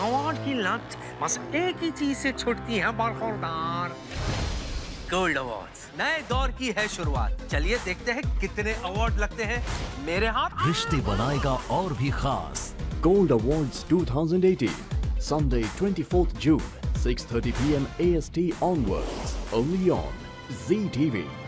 Award की लत बस एक ही चीज़ से छुटती है बरखुरदार। गोल्ड अवार्ड्स नए दौर की है शुरुआत। चलिए देखते हैं कितने अवार्ड लगते हैं। मेरे हाथ। रिश्ते बनाएगा और भी खास। Gold Awards 2018, Sunday 24th June, 6:30 p.m. AST onwards, only on ZTV.